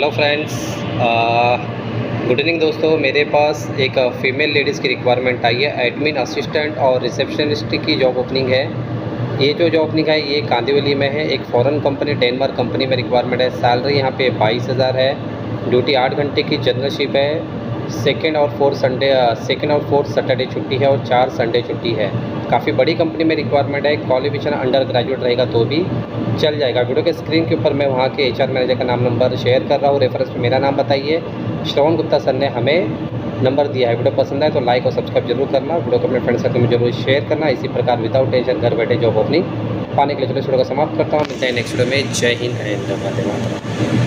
Hello friends good evening दोस्तों. मेरे पास एक फ़ीमेल लेडीज़ की रिक्वायरमेंट आई है. एडमिन असिस्टेंट और रिसेप्शनिस्ट की जॉब ओपनिंग है. ये जो जॉब ओपनिंग है, ये कांदिवली में है. एक फॉरेन कंपनी डेनमार्क कंपनी में रिक्वायरमेंट है. सैलरी यहाँ पे बाईस हज़ार है. ड्यूटी आठ घंटे की जनरल शिप है. सेकेंड और फोर्थ संडे सेकेंड और फोर्थ सैटरडे छुट्टी है और चार संडे छुट्टी है. काफ़ी बड़ी कंपनी में रिक्वायरमेंट है क्वालिफिकेशन अंडर ग्रेजुएट रहेगा तो भी चल जाएगा। वीडियो के स्क्रीन के ऊपर मैं वहाँ के एचआर मैनेजर का नाम नंबर शेयर कर रहा हूँ रेफरेंस में मेरा नाम बताइए। श्रवण गुप्ता सर ने हमें नंबर दिया है। वीडियो पसंद है तो लाइक और सब्सक्राइब ज़रूर करना। वीडियो को अपने फ्रेंड्स सर्कल में ज़रूर शेयर करना। इसी प्रकार विदाउट टेंशन घर बैठे जॉब ओपनिंग पाने के लिए चलो वीडियो का समाप्त करता हूँ। मिलते हैं नेक्स्ट वीडियो में। जय हिंद एंड वंदे